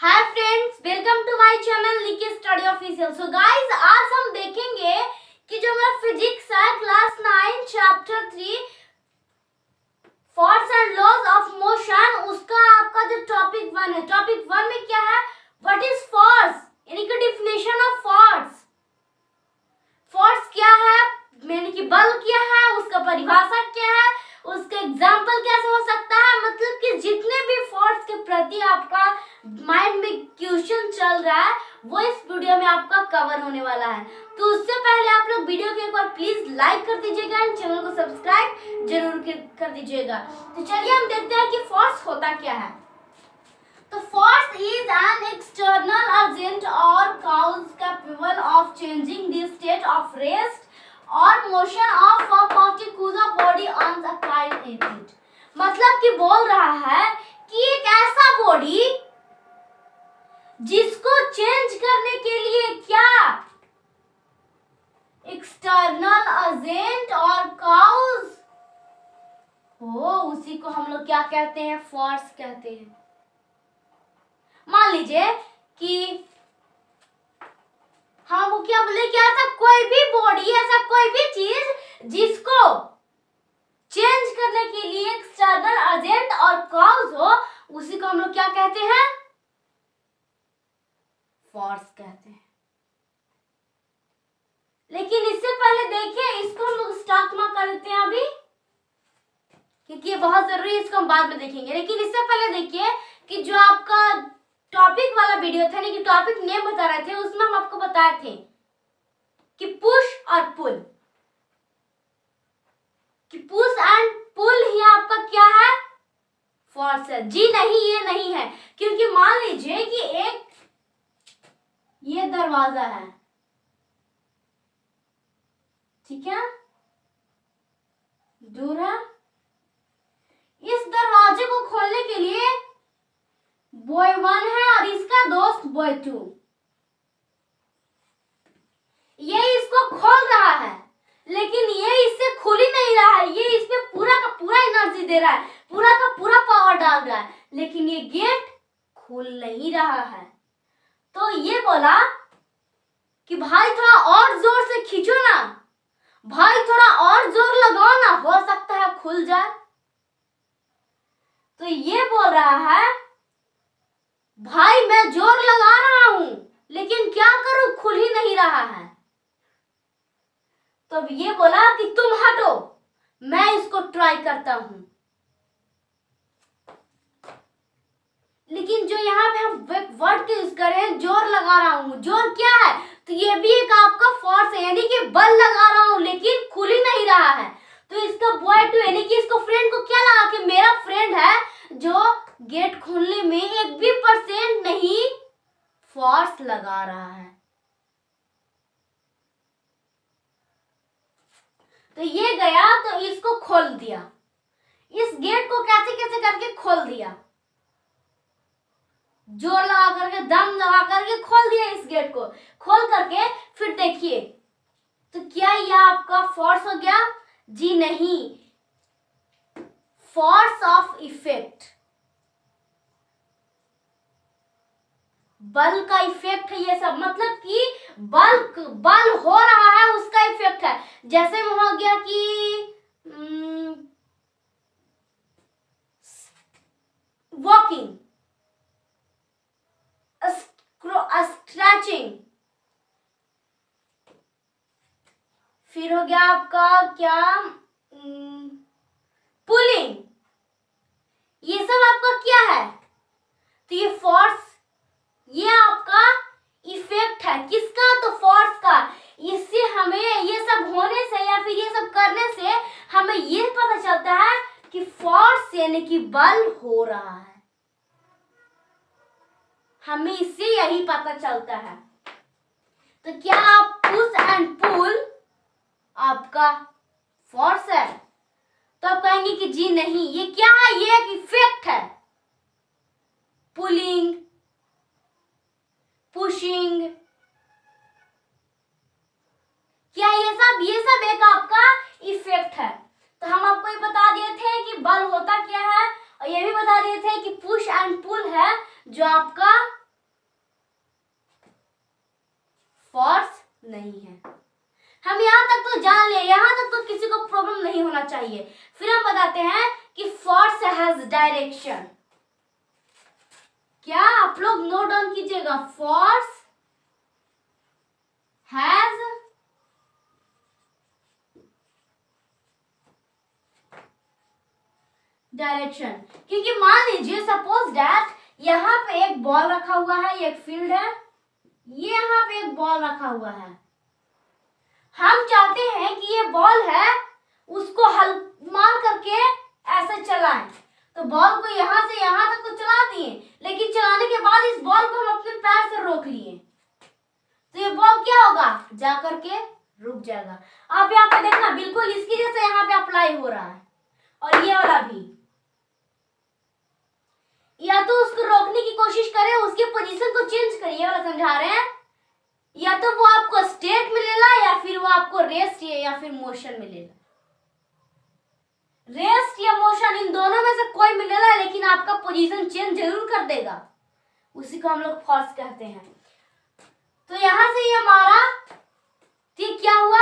Hi friends welcome to my channel study official so guys आज हम देखेंगे कि जो मेरा फिजिक्स है class nine chapter three force and laws of motion उसका आपका जो टॉपिक वन है। टॉपिक वन में क्या है? व्हाट इज़ फोर्स यानी कि डिफिनेशन ऑफ़ फोर्स फोर्स क्या है यानी कि बल क्या है उसका परिभाषा क्या है उसका एग्ज़ाम्पल कैसे हो सकता है मतलब कि जितने भी फोर्स के प्रति आपका माइंड में क्वेश्चन चल रहा है वो इस वीडियो में आपका कवर होने वाला है तो उससे पहले आप लोग वीडियो को एक बार प्लीज़ लाइक कर दीजिएगा एंड चैनल को सब्सक्राइब ज़रूर कर दीजिएगा। तो चलिए हम देखते हैं कि फोर्स होता क्या है। तो force is an external agent or cause capable of changing the state of rest or motion of a particular body on a planet मतलब कि बोल रहा है कि एक ऐसा बॉडी जिसको चेंज करने के लिए क्या एक्सटर्नल एजेंट और काउज हो उसी को हम लोग क्या कहते हैं? फोर्स कहते हैं। मान लीजिए कि हाँ वो क्या बोले कि ऐसा कोई भी बॉडी ऐसा कोई भी चीज़ जिसको चेंज करने के लिए एक्सटर्नल एजेंट और कॉज हो, उसी को हम लोग क्या कहते हैं? फोर्स कहते हैं। लेकिन इससे पहले देखिए, इसको हम लोग स्टॉक में कर देते हैं अभी। क्योंकि ये बहुत ज़रूरी है, इसको हम बाद में देखेंगे। लेकिन इससे पहले देखिए कि जो आपका टॉपिक वाला वीडियो था, यानी कि टॉपिक नेम बता रहे थे, उसमें हम आपको बताए थे कि पुश और पुल कि पुश एंड पुल ही आपका क्या है? फोर्स है। जी नहीं, ये नहीं है। क्योंकि मान लीजिए कि एक ये दरवाज़ा है। ठीक है? डोर इस दरवाजे को खोलने के लिए बॉय वन है और इसका दोस्त बॉय टू ये इसको खोल रहा है, लेकिन ये इससे खुल ही नहीं रहा है। ये इस पे पूरा का पूरा एनर्जी दे रहा है, पूरा का पूरा पावर डाल रहा है, लेकिन ये गेट खुल नहीं रहा है। तो ये बोला कि भाई थोड़ा और ज़ोर से खींचो ना, भाई थोड़ा और ज़ोर लगाओ ना, हो सकता है खुल जाए। तो ये बोल रहा है, भाई, मैं ज़ोर लगा रहा हूँ, लेकिन क्या करूँ? खुल ही नहीं रहा है। तो ये बोला कि तुम हटो, मैं इसको ट्राई करता हूँ। लेकिन जो यहाँ पे हम वर्ड यूज़ कर रहे हैं, ज़ोर लगा रहा हूँ। ज़ोर क्या है? तो ये भी एक आपका फोर्स है, यानी कि बल लगा रहा हूँ, लेकिन खुल ही नहीं रहा है। तो इसका बॉय टू यानी कि इसको फ्रेंड को क्या लगा कि मेरा फ्रेंड है जो गेट खोलने में एक भी परसेंट नहीं फोर्स लगा रहा है। तो ये गया तो इसको खोल दिया। इस गेट को कैसे कैसे करके खोल दिया? ज़ोर लगा करके, दम लगा करके खोल दिया इस गेट को। खोल करके फिर देखिए तो क्या यह आपका फोर्स हो गया? जी नहीं। फोर्स ऑफ़ इफ़ेक्ट बल का इफ़ेक्ट है ये सब। मतलब कि बल बल हो रहा है, उसका इफ़ेक्ट है। जैसे हो गया कि वॉकिंग स्ट्रेचिंग फिर हो गया आपका क्या? पुलिंग ये सब आपका क्या है? तो ये फोर्स ये आपका इफ़ेक्ट है। किसका? तो फोर्स का। इससे हमें ये सब होने से या फिर ये सब करने से हमें ये पता चलता है कि फोर्स यानी कि बल हो रहा है। हमें इससे यही पता चलता है। तो क्या आप पुश एंड पुल आपका फोर्स है। तो आप कहेंगे कि जी नहीं, ये क्या है? ये एक इफ़ेक्ट है। पुलिंग पुशिंग क्या ये सब ये सब एक आपका इफ़ेक्ट है? तो हम आपको ये बता दिए थे कि बल होता क्या है, और ये भी बता दिए थे कि पुश एंड पुल है जो आपका फोर्स नहीं है। हम यहाँ तक तो जान ले यहाँ तक तो किसी को प्रॉब्लम नहीं होना चाहिए। फिर हम बताते हैं कि फोर्स हैज़ डायरेक्शन क्या आप लोग नोट डाउन कीजिएगा फोर्स हैज़ डायरेक्शन क्योंकि मान लीजिए सपोज़ डैट यहाँ पे एक बॉल रखा हुआ है एक फ़ील्ड है, ये यहाँ पे एक बॉल रखा हुआ है। हम चाहते हैं कि ये बॉल है, उसको हल मार करके ऐसे चलाएँ। तो बॉल को यहाँ से यहाँ तक तो चला दिए, लेकिन चलाने के बाद इस बॉल को हम अपने पैर से रोक लिए। तो ये बॉल क्या होगा? जा करके रुक जाएगा। आप यहाँ पे देखना, बिल्कुल इसकी जैसे यहाँ पे अप्लाई हो रहा है। और ये वाला भी। या तो उसको रोकने की कोशिश करें, उसके पोजीशन को चेंज करिए वाला समझा रहे हैं? या तो वो आपको स्टेट मिलेगा या फिर वो आपको रेस्ट या फिर मोशन मिलेगा रेस्ट या मोशन इन दोनों में से कोई मिलेगा लेकिन आपका पोजीशन चेंज ज़रूर कर देगा। उसी को हम लोग फोर्स कहते हैं। तो यहाँ से ये हमारा क्या हुआ?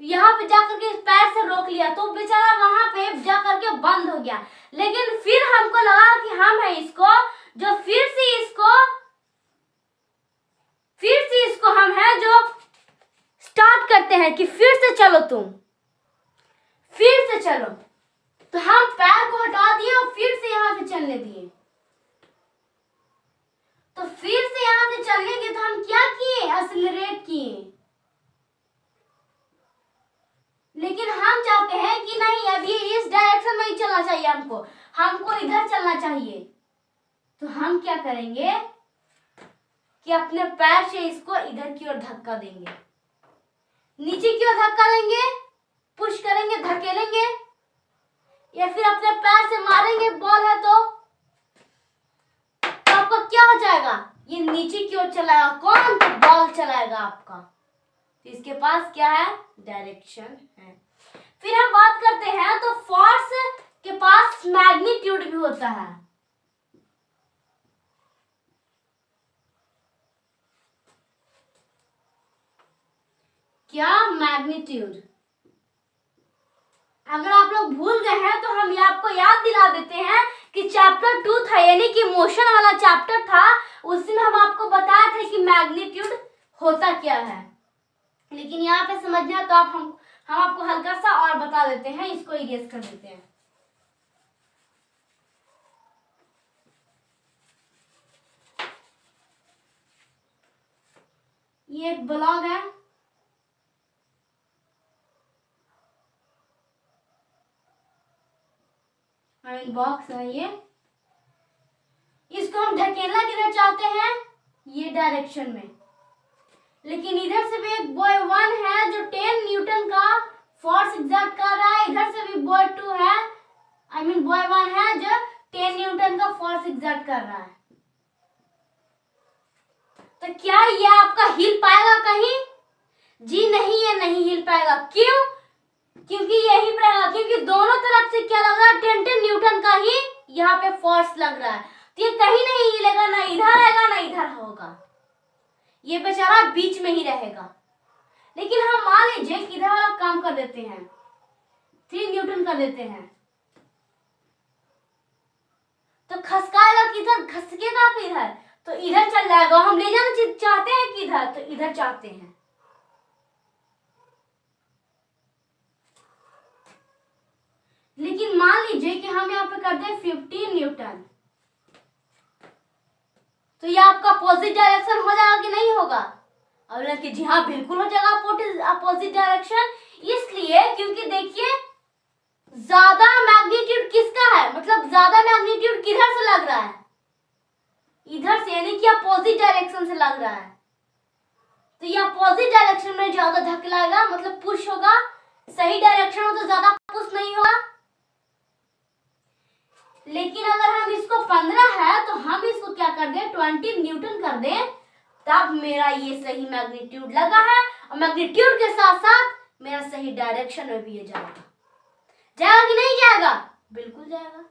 यहाँ पे जाकर के पैर से रोक लिया तो बेचारा वहाँ पे जाकर के बंद हो गया। लेकिन फिर हमको लगा कि हम है इसको, जो फिर से इसको फिर से इसको हम है जो स्टार्ट करते हैं कि फिर से चलो तुम। फिर से चलो। तो हम पैर को हटा दिए और फिर से यहाँ से चलने दिए। तो फिर से यहाँ से चलने के तो हम क्या किए? असलरेट किए। लेकिन हम चाहते हैं कि नहीं, अभी इस डायरेक्शन में ही चलना चाहिए हमको। हमको इधर चलना चाहिए। तो हम क्या करेंगे? कि अपने पैर से इसको इधर की ओर धक्का देंगे। नीचे की ओर धक्का देंगे पुश करेंगे धकेलेंगे या फिर अपने पैर से मारेंगे बॉल है तो, तो आपका क्या हो जाएगा? ये नीचे की ओर चलाएगा कौन? तो बॉल चलाएगा आपका। तो इसके पास क्या है? डायरेक्शन है। फिर हम बात करते हैं तो फोर्स के पास मैग्नीट्यूड भी होता है। क्या मैग्नीट्यूड अगर आप लोग भूल गए हैं तो हम ये आपको याद दिला देते हैं कि चैप्टर टू था, यानी कि मोशन वाला चैप्टर था। उसमें हम आपको बताया थे कि मैग्नीट्यूड होता क्या है। लेकिन यहाँ पे समझना तो आप हम हम आपको हल्का सा और बता देते हैं, इसको इरेज कर देते हैं। ये एक ब्लॉग है। एक बॉक्स है ये। इसको हम ढकेलना किधर चाहते हैं? ये डायरेक्शन में। लेकिन इधर से भी एक बॉय वन है जो टेन न्यूटन का फोर्स एग्जर्ट कर रहा है। इधर से भी बॉय टू है। आई मीन बॉय वन है जो टेन न्यूटन का फोर्स एग्जर्ट कर रहा है। तो क्या ये आपका हिल पाएगा कहीं? जी नहीं, ये नहीं हिल पाएगा। क्यों? क्योंकि यही क्योंकि दोनों तरफ़ से क्या लग रहा है टेन टेन न्यूटन का ही यहाँ पे फोर्स लग रहा है। तो ये कहीं नहीं हिलेगा, ना इधर आएगा ना इधर होगा। ये बेचारा बीच में ही रहेगा। लेकिन हम मान लीजिए इधर वाला काम कर देते हैं। थ्री न्यूटन कर देते हैं। तो खसकाएगा किधर? खसकेगा किधर तो इधर चल जाएगा। हम ले जाना चाहते हैं किधर तो इधर चाहते हैं। लेकिन मान लीजिए कि हम यहाँ पे कर दें फिफ्टीन न्यूटन तो ये आपका अपोजिट डायरेक्शन हो जाएगा कि नहीं होगा? अब कि जी हाँ बिल्कुल हो जाएगा अपोजिट डायरेक्शन इसलिए क्योंकि देखिए, ज़्यादा मैग्नीट्यूड किसका है? मतलब ज़्यादा मैग्नीट्यूड किधर से लग रहा है? इधर से, यानी कि अपोजिट डायरेक्शन से लग रहा है। तो ये अपोजिट डायरेक्शन में ज़्यादा धकेलाएगा मतलब पुश होगा। सही डायरेक्शन हो तो ज़्यादा पुश नहीं होगा। लेकिन अगर हम इसको पंद्रह है तो हम इसको क्या कर दें? ट्वेंटी न्यूटन कर दें। तब मेरा ये सही मैग्नीट्यूड लगा है और मैग्नीट्यूड के साथ साथ मेरा सही डायरेक्शन में भी ये जाएगा। जाएगा कि नहीं जाएगा? बिल्कुल जाएगा।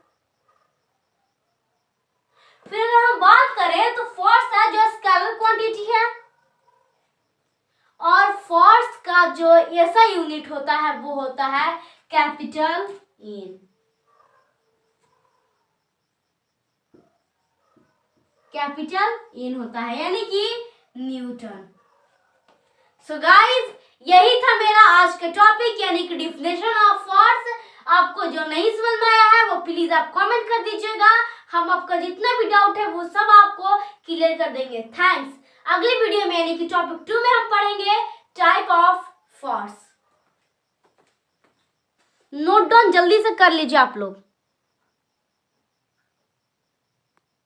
फिर अगर हम बात करें तो फोर्स है जो स्केलर क्वांटिटी है, और फोर्स का जो ऐसा यूनिट होता है, वो होता है कैपिटल इन कैपिटल इन होता है, यानी कि न्यूटन। सो गाइस यही था मेरा आज का टॉपिक यानी कि डिफिनेशन ऑफ़ फोर्स आपको जो नहीं समझ में आया है, वो प्लीज़ आप कमेंट कर दीजिएगा। हम आपका जितना भी डाउट है, वो सब आपको क्लियर कर देंगे। थैंक्स अगली वीडियो में, यानी कि टॉपिक टू में हम पढ़ेंगे type of force note down जल्दी से कर लीजिए आप लोग।